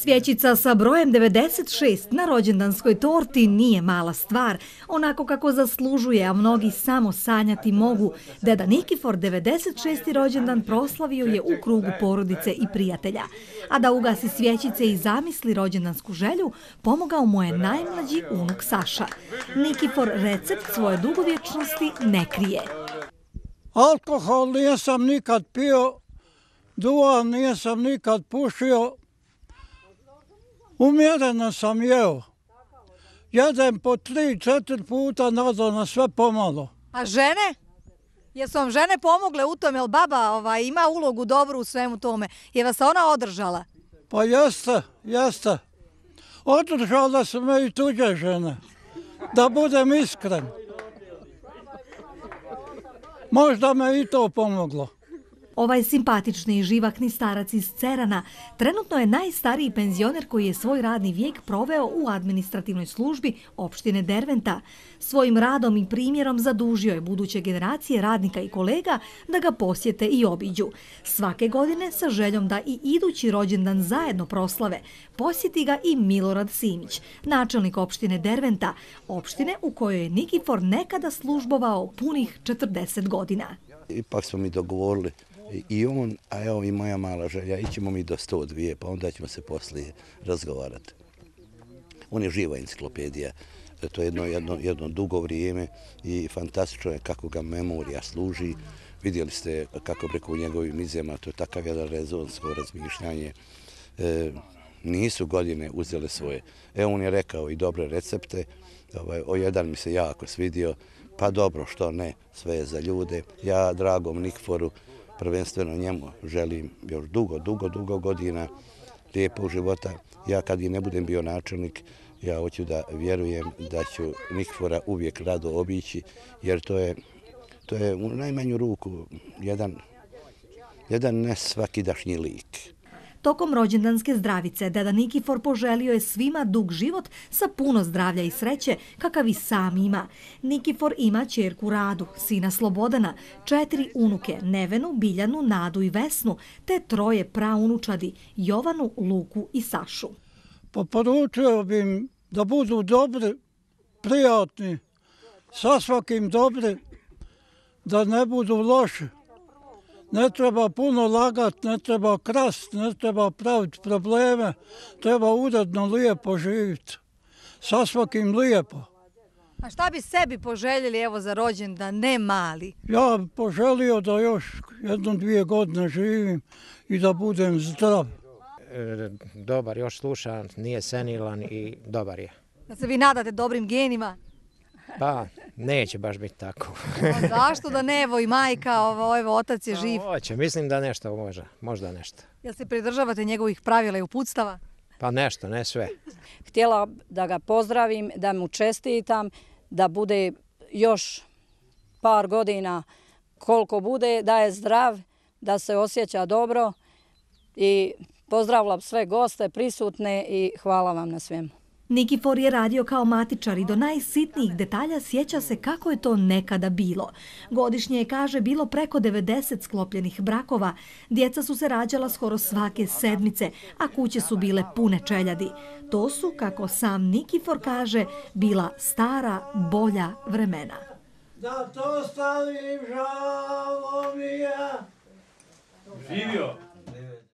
Svjećica sa brojem 96 na rođendanskoj torti nije mala stvar, onako kako zaslužuje, a mnogi samo sanjati mogu. Deda Nikifor 96. rođendan proslavio je u krugu porodice i prijatelja. A da ugasi svjećice i zamisli rođendansku želju, pomogao mu je najmlađi unuk Saša. Nikifor recept svoje dugovječnosti ne krije. Alkohol nisam nikad pio, duvan nisam nikad pušio, Umjereno sam jeo. Jedem po tri, četiri puta nazad na sve pomalo. A žene? Jesu vam žene pomogle u tome, jel baba ovaj, ima ulogu dobru u svemu tome? Je vas ona održala? Pa jeste, jeste. Održala su me i tuđe žene. Da budem iskren. Možda me i to pomoglo. Ovaj simpatični i živakni starac iz Cerana trenutno je najstariji penzioner koji je svoj radni vijek proveo u administrativnoj službi opštine Derventa. Svojim radom i primjerom zadužio je buduće generacije radnika i kolega da ga posjete i obiđu. Svake godine sa željom da i idući rođendan zajedno proslave posjeti ga i Milorad Simić, načelnik opštine Derventa, opštine u kojoj je Nikifor nekada službovao punih 40 godina. Ipak smo mi dogovorili i on, a evo i moja mala želja, ićemo mi do 102, pa onda ćemo se poslije razgovarati. On je živa enciklopedija, to je jedno, jedno, jedno dugo vrijeme i fantastično je kako ga memorija služi. Vidjeli ste kako preko u njegovim izjema, to je takav jedan rezonsko razmišljanje. E, nisu godine uzele svoje. Evo on je rekao i dobre recepte, ovaj, o jedan mi se jako svidio, pa dobro, što ne, sve je za ljude. Ja dragom Nikforu prvenstveno njemu želim još dugo, dugo, dugo godina lijepog života. Ja kad i ne budem bio načelnik, ja hoću da vjerujem da ću Nikfora uvijek rado obići, jer to je, to je u najmanju ruku jedan, jedan nesvakidašnji lik. Tokom rođendanske zdravice, deda Nikifor poželio je svima dug život sa puno zdravlja i sreće, kakav i sam ima. Nikifor ima čerku Radu, sina Slobodana, četiri unuke, Nevenu, Biljanu, Nadu i Vesnu, te troje praunučadi, Jovanu, Luku i Sašu. Pa poručio bi im da budu dobri, prijatni, sa svakim dobri, da ne budu loši ne treba puno lagat, ne treba krast, ne treba praviti probleme, treba uredno lijepo živjeti. Sa svakim lijepo. A šta bi sebi poželjeli evo za rođen da ne mali? Ja bi poželio da još jednom dvije godine živim i da budem zdrav. E, dobar, još slušan, nije senilan i dobar je. Da se vi nadate dobrim genima? Pa, neće baš biti tako. Zašto da ne, evo i majka, ovo, evo, otac je pa, živ? Hoće, mislim da nešto može, možda nešto. Jel se pridržavate njegovih pravila i uputstava? Pa nešto, ne sve. Htjela da ga pozdravim, da mu čestitam, da bude još par godina koliko bude, da je zdrav, da se osjeća dobro i pozdravljam sve goste prisutne i hvala vam na svemu. Nikifor je radio kao matičar i do najsitnijih detalja sjeća se kako je to nekada bilo. Godišnje je, kaže, bilo preko 90 sklopljenih brakova. Djeca su se rađala skoro svake sedmice, a kuće su bile pune čeljadi. To su, kako sam Nikifor kaže, bila stara, bolja vremena. Da to stavim žalo mi je. Živio.